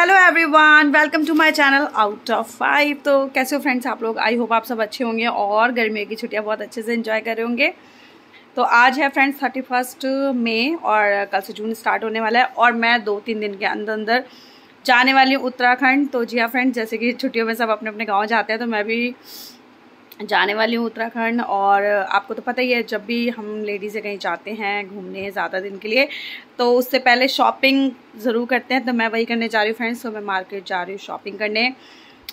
Hello everyone welcome to my channel out of five तो कैसे हो फ्रेंड्स आप लोग? आई होप आप सब अच्छे होंगे और गर्मियों की छुट्टियाँ बहुत अच्छे से इन्जॉय कर रहे होंगे। तो आज है फ्रेंड्स थर्टी फ़र्स्ट मई और कल से जून स्टार्ट होने वाला है और मैं दो तीन दिन के अंदर अंदर जाने वाली हूँ उत्तराखंड। तो जी हाँ फ्रेंड्स जैसे कि छुट्टियों में सब अपने अपने गाँव जाते हैं तो मैं भी जाने वाली हूँ उत्तराखंड और आपको तो पता ही है, जब भी हम लेडीज़ें कहीं जाते हैं घूमने ज़्यादा दिन के लिए तो उससे पहले शॉपिंग ज़रूर करते हैं तो मैं वही करने जा रही हूँ फ्रेंड्स तो मैं मार्केट जा रही हूँ शॉपिंग करने।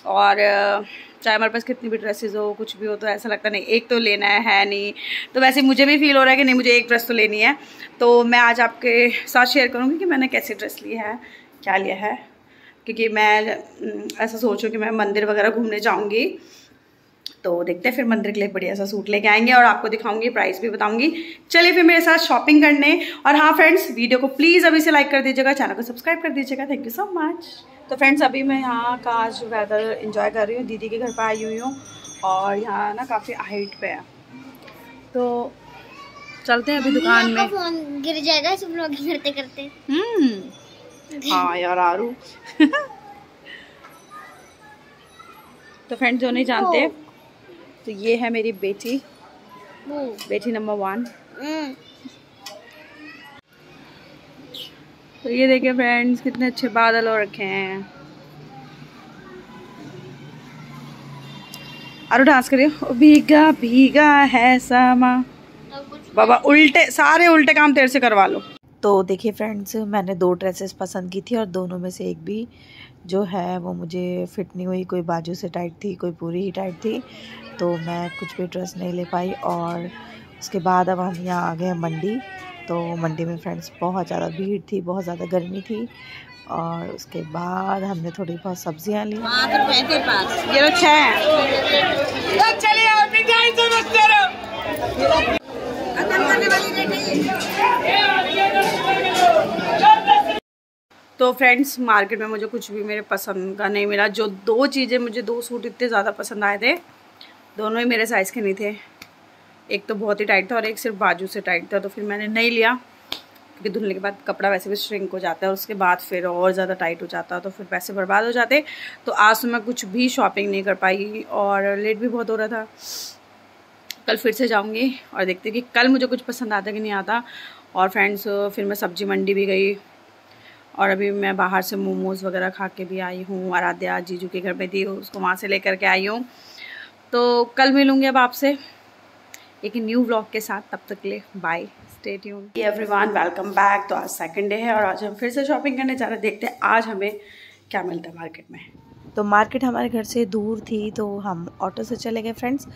और चाहे हमारे पास कितनी भी ड्रेसेस हो, कुछ भी हो तो ऐसा लगता नहीं, एक तो लेना है है नहीं। तो वैसे मुझे भी फील हो रहा है कि नहीं, मुझे एक ड्रेस तो लेनी है। तो मैं आज आपके साथ शेयर करूँगी कि मैंने कैसे ड्रेस ली है, क्या लिया है, क्योंकि मैं ऐसा सोचूँ कि मैं मंदिर वगैरह घूमने जाऊँगी। तो देखते हैं फिर मंदिर के लिए बढ़िया सा सूट लेके आएँगे और आपको दिखाऊँगी प्राइस भी बताऊँगी। चलिए फिर मेरे साथ शॉपिंग करने। और हाँ फ्रेंड्स वीडियो को प्लीज़ अभी से लाइक कर दीजिएगा चैनल को सब्सक्राइब कर दीजिएगा। थैंक यू सो मच तो फ्रेंड्स अभी मैं यहाँ का आज वेदर इन्जॉय कर रही हूँ। दीदी के घर पर आई हुई हूँ और यहाँ ना काफ़ी हाइट पे है। तो चलते हैं अभी दुकान में। फ़ोन गिर जाएगा सब लोग करते करते हम्म। हाँ यार आरू। तो फ्रेंड्स जो नहीं जानते तो ये है मेरी बेटी। बेटी नंबर वन। तो ये देखिए फ्रेंड्स, कितने अच्छे बादल हो रखे हैं। अरे डांस करियो। भीगा भीगा है सामा। बाबा, उल्टे, सारे उल्टे काम तेरे से करवा लो। तो देखिए फ्रेंड्स, मैंने दो ड्रेसेस पसंद की थी और दोनों में से एक भी जो है वो मुझे फिट नहीं हुई कोई बाजू से टाइट थी कोई पूरी ही टाइट थी तो मैं कुछ भी ड्रेस नहीं ले पाई और उसके बाद अब हम यहाँ आ गए मंडी तो मंडी में फ्रेंड्स बहुत ज़्यादा भीड़ थी बहुत ज़्यादा गर्मी थी और उसके बाद हमने थोड़ी बहुत सब्ज़ियाँ ली। ये लोग छः तो फ्रेंड्स मार्केट में मुझे कुछ भी मेरे पसंद का नहीं मिला। जो दो चीज़ें मुझे, दो सूट इतने ज़्यादा पसंद आए थे, दोनों ही मेरे साइज़ के नहीं थे। एक तो बहुत ही टाइट था और एक सिर्फ़ बाजू से टाइट था तो फिर मैंने नहीं लिया। क्योंकि धुलने के बाद कपड़ा वैसे भी श्रिंक हो जाता है और उसके बाद फिर और ज़्यादा टाइट हो जाता तो फिर पैसे बर्बाद हो जाते। तो आज तो मैं कुछ भी शॉपिंग नहीं कर पाई और लेट भी बहुत हो रहा था। कल फिर से जाऊँगी और देखती कि कल मुझे कुछ पसंद आता कि नहीं आता। और फ्रेंड्स फिर मैं सब्ज़ी मंडी भी गई। और अभी मैं बाहर से मोमोज़ वगैरह खा के भी आई हूँ, आराध्या जीजू के घर में थी, उसको वहाँ से लेकर के आई हूँ। तो कल मिलूँगी अब आपसे एक न्यू व्लॉग के साथ, तब तक ले bye state you everyone welcome back तो आज सेकंड डे है और आज हम फिर से शॉपिंग करने जा रहे हैं। देखते हैं आज हमें क्या मिलता है मार्केट में। तो मार्केट हमारे घर से दूर थी तो हम ऑटो से चले गए फ्रेंड्स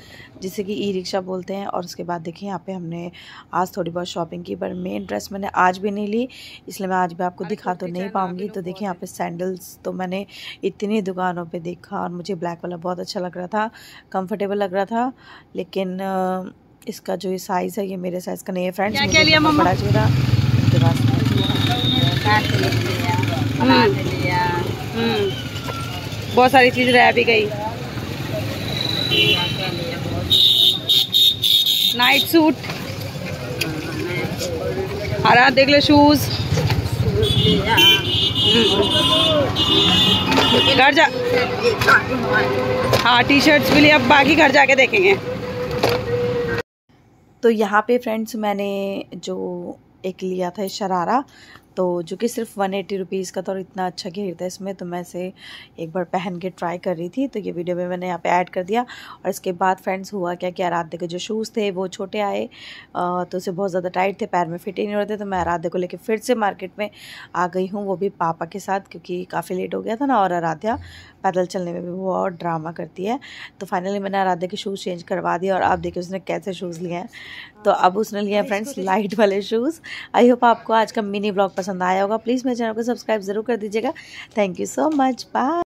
जिसे कि ई रिक्शा बोलते हैं। और उसके बाद देखिए यहाँ पे हमने आज थोड़ी बहुत शॉपिंग की पर मेन ड्रेस मैंने आज भी नहीं ली इसलिए मैं आज भी आपको दिखा तो नहीं पाऊँगी। तो देखिए यहाँ पे सैंडल्स तो मैंने इतनी दुकानों पर देखा और मुझे ब्लैक वाला बहुत अच्छा लग रहा था कम्फर्टेबल लग रहा था लेकिन इसका जो ये साइज़ है ये मेरे साइज़ का नहीं है फ्रेंड्स बड़ा चाहिए बहुत सारी चीज़ रह भी गई। नाइट सूट हरा देख लो शूज़ घर जा। हाँ टी शर्ट्स भी लिए, अब बाकी घर जाके देखेंगे। तो यहाँ पे फ्रेंड्स मैंने जो एक लिया था, शरारा तो जो कि सिर्फ़ वन एटी रुपीज़ का था और इतना अच्छा घेर था इसमें तो मैं इसे एक बार पहन के ट्राई कर रही थी तो ये वीडियो में मैंने यहाँ पे ऐड कर दिया। और इसके बाद फ्रेंड्स हुआ क्या कि आराध्य के जो शूज़ थे वो छोटे आए तो उसे बहुत ज़्यादा टाइट थे पैर में फिट ही नहीं होते तो मैं आराध्य को लेकर फिर से मार्केट में आ गई हूँ वो भी पापा के साथ क्योंकि काफ़ी लेट हो गया था ना और आराध्या पैदल चलने में भी वो और ड्रामा करती है। तो फाइनली मैंने आराध्या के शूज़ चेंज करवा दिया और आप देखिए उसने कैसे शूज़ लिए हैं। तो अब उसने लिए हैं फ्रेंड्स लाइट वाले शूज़ आई होप आपको आज का मिनी ब्लॉग पसंद आया होगा प्लीज़ मेरे चैनल को सब्सक्राइब ज़रूर कर दीजिएगा। Thank you so much bye